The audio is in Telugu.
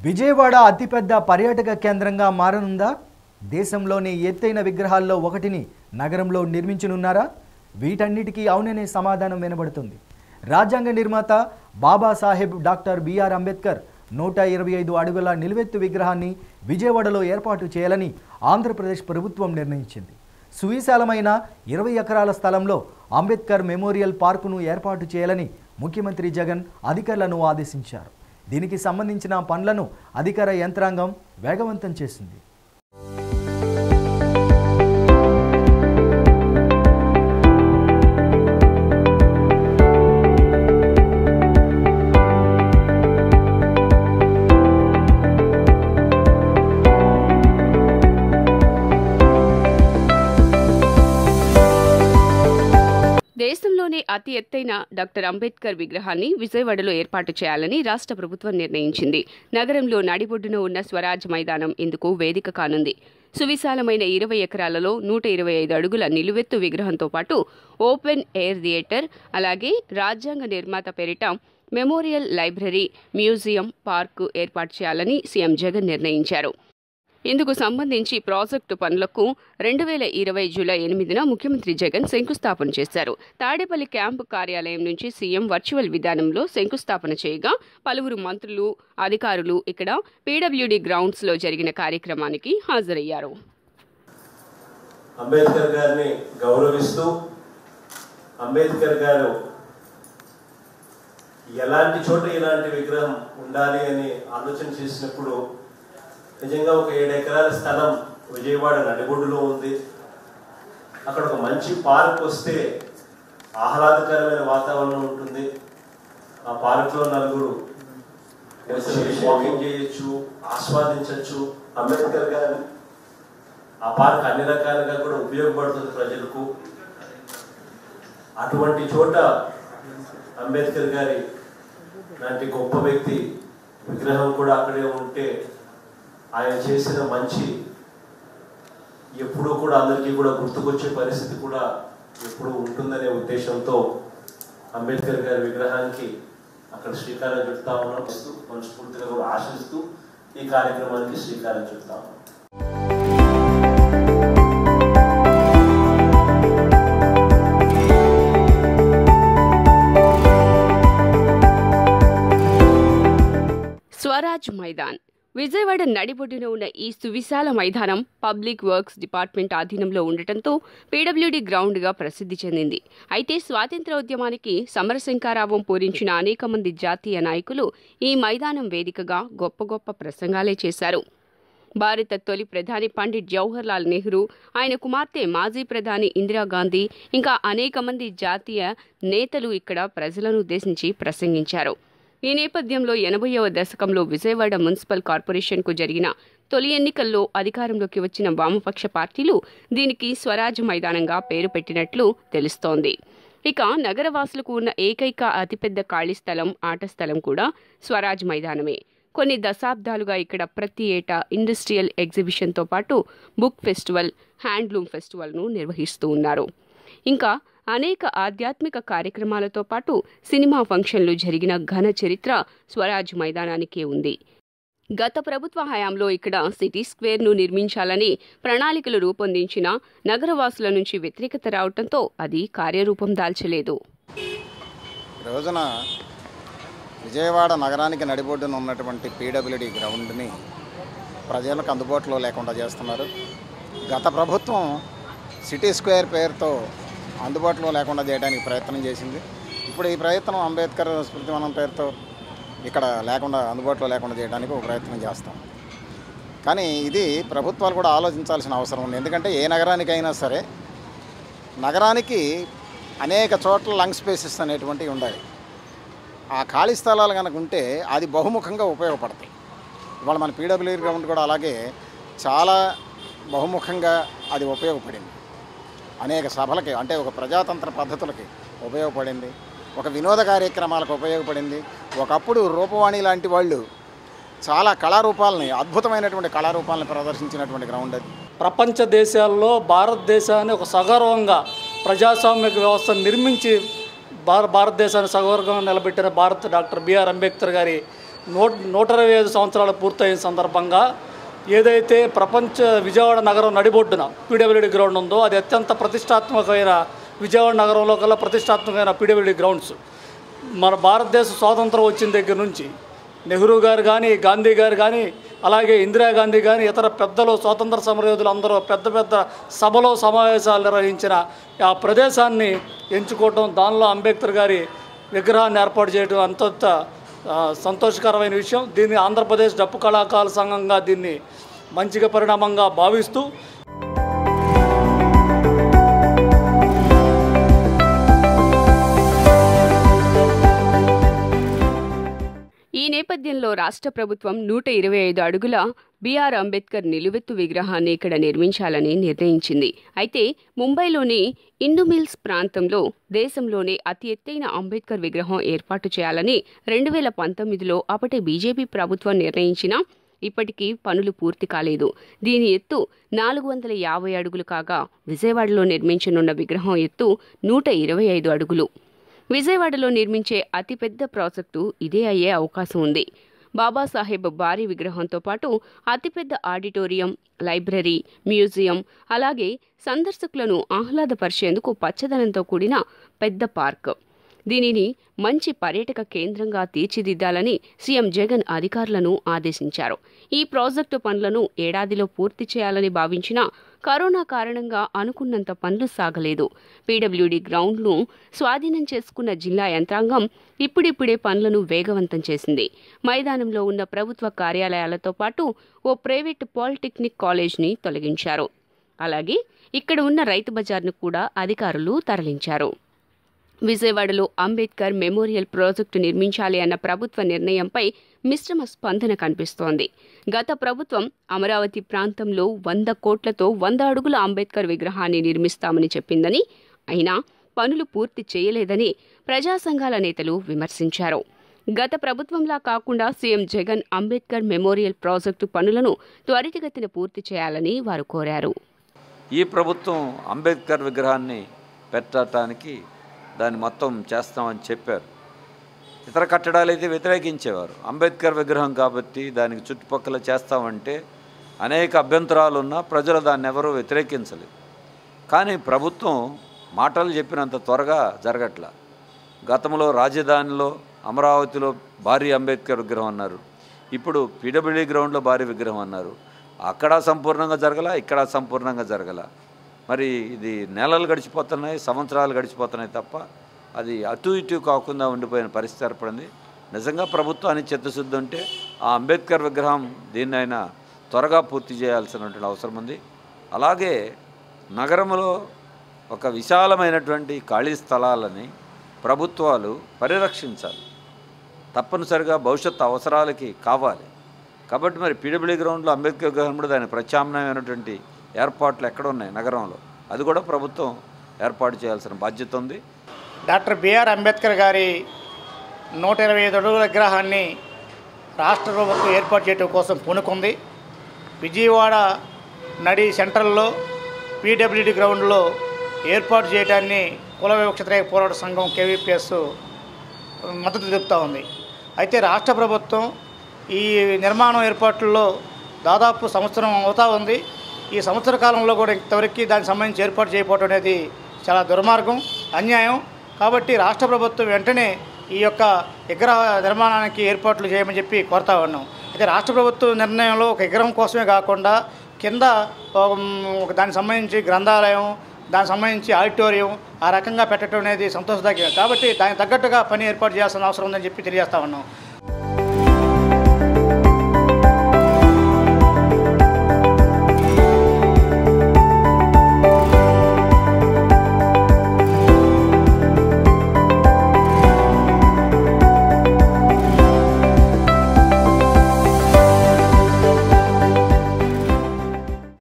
విజయవాడ అతిపెద్ద పర్యాటక కేంద్రంగా మారనుందా? దేశంలోని ఎత్తైన విగ్రహాల్లో ఒకటిని నగరంలో నిర్మించనున్నారా? వీటన్నిటికీ అవుననే సమాధానం వినబడుతుంది. రాజ్యాంగ నిర్మాత బాబాసాహెబ్ డాక్టర్ బిఆర్ అంబేద్కర్ నూట ఇరవై ఐదు అడుగుల నిలువెత్తు విగ్రహాన్ని విజయవాడలో ఏర్పాటు చేయాలని ఆంధ్రప్రదేశ్ ప్రభుత్వం నిర్ణయించింది. సువిశాలమైన ఇరవై ఎకరాల స్థలంలో అంబేద్కర్ మెమోరియల్ పార్కును ఏర్పాటు చేయాలని ముఖ్యమంత్రి జగన్ అధికారులను ఆదేశించారు. దీనికి సంబంధించిన పనులను అధికార యంత్రాంగం వేగవంతం చేసింది. దేశంలోనే అతి ఎత్తైన డాక్టర్ అంబేద్కర్ విగ్రహాన్ని విజయవాడలో ఏర్పాటు చేయాలని రాష్ట్ర ప్రభుత్వం నిర్ణయించింది. నగరంలో నడిబొడ్డున ఉన్న స్వరాజ్ మైదానం ఇందుకు వేదిక కానుంది. సువిశాలమైన ఇరవై ఎకరాలలో నూట ఇరవై ఐదు అడుగుల నిలువెత్తు విగ్రహంతో పాటు ఓపెన్ ఎయిర్ థియేటర్ అలాగే రాజ్యాంగ నిర్మాత పేరిట మెమోరియల్ లైబ్రరీ మ్యూజియం పార్కు ఏర్పాటు చేయాలని సీఎం జగన్ నిర్ణయించారు. ఇందుకు సంబంధించి ప్రాజెక్టు పనులకు రెండు వేల ఇరవై జూలై ఎనిమిదిన ముఖ్యమంత్రి జగన్ శంకుస్థాపన చేశారు. తాడేపల్లి క్యాంపు కార్యాలయం నుంచి సీఎం వర్చువల్ విధానంలో శంకుస్థాపన చేయగా పలువురు మంత్రులు అధికారులు ఇక్కడ పీడబ్ల్యూడీ గ్రౌండ్స్లో జరిగిన కార్యక్రమానికి హాజరయ్యారు. అంబేద్కర్ గారిని గౌరవిస్తూ అంబేద్కర్ గారు ఎలాంటి చోట ఇలాంటి విగ్రహం ఉండాలి అని ఆలోచన చేసినప్పుడు నిజంగా ఒక ఏడు ఎకరాల స్థలం విజయవాడ నడిబొడ్డులో ఉంది. అక్కడ ఒక మంచి పార్క్ వస్తే ఆహ్లాదకరమైన వాతావరణం ఉంటుంది. ఆ పార్క్లో నలుగురు వాకింగ్ చేయొచ్చు ఆస్వాదించవచ్చు అంబేద్కర్ గారు ఆ పార్క్ అన్ని రకాలుగా కూడా ఉపయోగపడుతుంది ప్రజలకు. అటువంటి చోట అంబేద్కర్ గారి లాంటి గొప్ప వ్యక్తి విగ్రహం కూడా అక్కడే ఉంటే ఆయన చేసిన మంచి ఎప్పుడూ కూడా అందరికీ కూడా గుర్తుకొచ్చే పరిస్థితి కూడా ఎప్పుడూ ఉంటుందనే ఉద్దేశంతో అంబేద్కర్ గారి విగ్రహానికి అక్కడ శ్రీకారం చుడతా ఉన్నాం. మనస్ఫూర్తిగా కూడా ఆశిస్తూ ఈ కార్యక్రమానికి శ్రీకారం చుడతా ఉన్నాం. స్వరాజ్ మైదాన్ విజయవాడ నడిబొడ్డున ఉన్న ఈ సువిశాల మైదానం పబ్లిక్ వర్క్స్ డిపార్ట్మెంట్ ఆధీనంలో ఉండటంతో పీడబ్ల్యూడీ గ్రౌండ్గా ప్రసిద్ధి చెందింది. అయితే స్వాతంత్ర ఉద్యమానికి సమరశంకారావం పూరించిన అనేక మంది జాతీయ నాయకులు ఈ మైదానం వేదికగా గొప్ప గొప్ప ప్రసంగాలే చేశారు. భారత తొలి ప్రధాని పండిట్ జవహర్ లాల్ నెహ్రూ ఆయన కుమార్తె మాజీ ప్రధాని ఇందిరాగాంధీ ఇంకా అనేక మంది జాతీయ నేతలు ఇక్కడ ప్రజలను ఉద్దేశించి ప్రసంగించారు. ఈ నేపథ్యంలో ఎనభైవ దశకంలో విజయవాడ మున్సిపల్ కార్పొరేషన్కు జరిగిన తొలి ఎన్నికల్లో అధికారంలోకి వచ్చిన వామపక్ష పార్టీలు దీనికి స్వరాజ్ మైదానంగా పేరు పెట్టినట్లు తెలుస్తోంది. ఇక నగరవాసులకు ఉన్న ఏకైక అతిపెద్ద ఖాళీ స్థలం ఆట స్థలం కూడా స్వరాజ్ మైదానమే. కొన్ని దశాబ్దాలుగా ఇక్కడ ప్రతి ఏటా ఇండస్ట్రియల్ ఎగ్జిబిషన్తో పాటు బుక్ ఫెస్టివల్ హ్యాండ్లూమ్ ఫెస్టివల్ను నిర్వహిస్తూ ఉన్నారు. ఇంకా అనేక ఆధ్యాత్మిక కార్యక్రమాలతో పాటు సినిమా ఫంక్షన్లు జరిగిన ఘన చరిత్ర స్వరాజ్ మైదానానికే ఉంది. గత ప్రభుత్వ హయాంలో ఇక్కడ సిటీ స్క్వేర్ను నిర్మించాలని ప్రణాళికలు రూపొందించిన నగరవాసుల నుంచి వ్యతిరేకత రావడంతో అది కార్యరూపం దాల్చలేదు. రోజున విజయవాడ నగరానికి నడిబొడ్డున ఉన్నటువంటి పీడబ్ల్యూడి గ్రౌండ్ని ప్రజలకు అందుబాటులో లేకుండా చేస్తున్నారు. గత ప్రభుత్వం సిటీ స్క్వేర్ పేరుతో అందుబాటులో లేకుండా చేయడానికి ప్రయత్నం చేసింది. ఇప్పుడు ఈ ప్రయత్నం అంబేద్కర్ స్మృతివనం పేరుతో ఇక్కడ లేకుండా అందుబాటులో లేకుండా చేయడానికి ఒక ప్రయత్నం చేస్తాం. కానీ ఇది ప్రభుత్వాలు కూడా ఆలోచించాల్సిన అవసరం ఉంది. ఎందుకంటే ఏ నగరానికైనా సరే నగరానికి అనేక చోట్ల లంగ్ స్పేసెస్ అనేటువంటివి ఉండాలి. ఆ ఖాళీ స్థలాలు కనుక ఉంటే అది బహుముఖంగా ఉపయోగపడతాయి. ఇవాళ మన పీడబ్ల్యూ గ్రౌండ్ కూడా అలాగే చాలా బహుముఖంగా అది ఉపయోగపడింది. అనేక సభలకి అంటే ఒక ప్రజాతంత్ర పద్ధతులకి ఉపయోగపడింది. ఒక వినోద కార్యక్రమాలకు ఉపయోగపడింది. ఒకప్పుడు రూపవాణి లాంటి వాళ్ళు చాలా కళారూపాలని అద్భుతమైనటువంటి కళారూపాలను ప్రదర్శించినటువంటి గ్రౌండ్ అది. ప్రపంచ దేశాల్లో భారతదేశాన్ని ఒక సగర్వంగా ప్రజాస్వామిక వ్యవస్థను నిర్మించి భార భారతదేశాన్ని సగౌరవంగా నిలబెట్టిన భారత డాక్టర్ బిఆర్ అంబేద్కర్ గారి నూట నూట ఇరవై ఐదు సంవత్సరాలు పూర్తయిన సందర్భంగా ఏదైతే ప్రపంచ విజయవాడ నగరం నడిబొడ్డున పీడబ్ల్యూడి గ్రౌండ్ ఉందో అది అత్యంత ప్రతిష్టాత్మకమైన విజయవాడ నగరంలో కల్లా ప్రతిష్టాత్మకమైన పీడబ్ల్యూడి గ్రౌండ్స్. మన భారతదేశ స్వాతంత్రం వచ్చిన దగ్గర నుంచి నెహ్రూ గారు కానీ గాంధీ గారు కానీ అలాగే ఇందిరాగాంధీ కానీ ఇతర పెద్దలు స్వాతంత్ర సమరయోధులు అందరూ పెద్ద పెద్ద సభలో సమావేశాలు నిర్వహించిన ఆ ప్రదేశాన్ని ఎంచుకోవటం దానిలో అంబేద్కర్ గారి విగ్రహాన్ని ఏర్పాటు చేయడం అంతంత సంతోషకరమైన విషయం. దీన్ని ఆంధ్రప్రదేశ్ డప్పు కళాకారుల సంఘంగా దీన్ని మంచిగా పరిణామంగా భావిస్తూ ఈ నేపథ్యంలో రాష్ట్ర ప్రభుత్వం నూట ఇరవై ఐదు అడుగుల బీఆర్ అంబేద్కర్ నిలువెత్తు విగ్రహాన్ని ఇక్కడ నిర్మించాలని నిర్ణయించింది. అయితే ముంబైలోని ఇండుమిల్స్ ప్రాంతంలో దేశంలోనే అతి ఎత్తైన అంబేద్కర్ విగ్రహం ఏర్పాటు చేయాలని రెండు వేల పంతొమ్మిదిలో అప్పటి బీజేపీ ప్రభుత్వం నిర్ణయించినా ఇప్పటికీ పనులు పూర్తి కాలేదు. దీని ఎత్తు నాలుగు వందల యాభై అడుగులు కాగా విజయవాడలో నిర్మించనున్న విగ్రహం ఎత్తు నూట ఇరవై ఐదు అడుగులు. విజయవాడలో నిర్మించే అతిపెద్ద ప్రాజెక్టు ఇదే అయ్యే అవకాశం ఉంది. బాబాసాహెబ్ భారీ విగ్రహంతో పాటు అతిపెద్ద ఆడిటోరియం లైబ్రరీ మ్యూజియం అలాగే సందర్శకులను ఆహ్లాదపరిచేందుకు పచ్చదనంతో కూడిన పెద్ద పార్క్. దీనిని మంచి పర్యాటక కేంద్రంగా తీర్చిదిద్దాలని సీఎం జగన్ అధికారులను ఆదేశించారు. ఈ ప్రాజెక్టు పనులను ఏడాదిలో పూర్తి చేయాలని భావించినా కరోనా కారణంగా అనుకున్నంత పనులు సాగలేదు. పీడబ్ల్యూడీ గ్రౌండ్ను స్వాధీనం చేసుకున్న జిల్లా యంత్రాంగం ఇప్పుడిప్పుడే పనులను వేగవంతం చేసింది. మైదానంలో ఉన్న ప్రభుత్వ కార్యాలయాలతో పాటు ఓ ప్రైవేటు పాలిటెక్నిక్ కాలేజ్ని తొలగించారు. అలాగే ఇక్కడ ఉన్న రైతు బజార్ను కూడా అధికారులు తరలించారు. విజయవాడలో అంబేద్కర్ మెమోరియల్ ప్రాజెక్టు నిర్మించాలి అన్న ప్రభుత్వ నిర్ణయంపై మిశ్రమ స్పందన కనిపిస్తోంది. గత ప్రభుత్వం అమరావతి ప్రాంతంలో వంద కోట్లతో వంద అడుగుల అంబేద్కర్ విగ్రహాన్ని నిర్మిస్తామని చెప్పిందని అయినా పనులు పూర్తి చేయలేదని ప్రజా సంఘాల నేతలు విమర్శించారు. గత ప్రభుత్వంలా కాకుండా CM Jagan Ambedkar memorial project పనులను త్వరితగతిన పూర్తి చేయాలని వారు కోరారు. ఈ ప్రభుత్వం అంబేద్కర్ విగ్రహాన్ని పెట్టడానికి దాన్ని మొత్తం చేస్తామని చెప్పారు. ఇతర కట్టడాలు అయితే వ్యతిరేకించేవారు. అంబేద్కర్ విగ్రహం కాబట్టి దానికి చుట్టుపక్కల చేస్తామంటే అనేక అభ్యంతరాలు ఉన్నా ప్రజలు దాన్ని ఎవరూ వ్యతిరేకించలేదు. కానీ ప్రభుత్వం మాటలు చెప్పినంత త్వరగా జరగట్ల. గతంలో రాజధానిలో అమరావతిలో భారీ అంబేద్కర్ విగ్రహం అన్నారు. ఇప్పుడు పీడబ్ల్యూడీ గ్రౌండ్లో భారీ విగ్రహం అన్నారు. అక్కడ సంపూర్ణంగా జరగల ఇక్కడ సంపూర్ణంగా జరగల. మరి ఇది నెలలు గడిచిపోతున్నాయి సంవత్సరాలు గడిచిపోతున్నాయి తప్ప అది అటు ఇటు కాకుండా ఉండిపోయిన పరిస్థితి ఏర్పడింది. నిజంగా ప్రభుత్వానికి చిత్తశుద్ధి ఉంటే ఆ అంబేద్కర్ విగ్రహం దీన్నైనా త్వరగా పూర్తి చేయాల్సినటువంటి అవసరం ఉంది. అలాగే నగరంలో ఒక విశాలమైనటువంటి ఖాళీ స్థలాలని ప్రభుత్వాలు పరిరక్షించాలి. తప్పనిసరిగా భవిష్యత్తు అవసరాలకి కావాలి. కాబట్టి మరి పీడబ్ల్యూ గ్రౌండ్లో అంబేద్కర్ విగ్రహం కూడా దాని ప్రత్యామ్నాయమైనటువంటి ఏర్పాట్లు ఎక్కడ ఉన్నాయి నగరంలో? అది కూడా ప్రభుత్వం ఏర్పాటు చేయాల్సిన బాధ్యత ఉంది. డాక్టర్ బిఆర్ అంబేద్కర్ గారి నూట ఇరవై ఐదు అడుగుల విగ్రహాన్ని రాష్ట్ర ప్రభుత్వం ఏర్పాటు చేయడం కోసం పూనుకుంది. విజయవాడ నడి సెంట్రల్లో పీడబ్ల్యూడి గ్రౌండ్లో ఏర్పాటు చేయడాన్ని కుల వివక్షత్రేక పోరాట సంఘం కేవీపీఎస్ మద్దతు తెలుపుతూ ఉంది. అయితే రాష్ట్ర ప్రభుత్వం ఈ నిర్మాణం ఏర్పాట్లలో దాదాపు సంవత్సరం అవుతా ఉంది. ఈ సంవత్సర కాలంలో కూడా ఇంతవరకు దానికి సంబంధించి ఏర్పాటు చేయకపోవడం అనేది చాలా దుర్మార్గం అన్యాయం. కాబట్టి రాష్ట్ర ప్రభుత్వం వెంటనే ఈ యొక్క విగ్రహ నిర్మాణానికి ఏర్పాట్లు చేయమని చెప్పి కోరుతా ఉన్నాం. అయితే రాష్ట్ర ప్రభుత్వ నిర్ణయంలో ఒక విగ్రహం కోసమే కాకుండా కింద ఒక దానికి సంబంధించి గ్రంథాలయం దానికి సంబంధించి ఆడిటోరియం ఆ రకంగా పెట్టడం అనేది సంతోషదాయకం కాబట్టి దానికి తగ్గట్టుగా పని ఏర్పాటు చేయాల్సిన అవసరం ఉందని చెప్పి తెలియజేస్తా ఉన్నాం.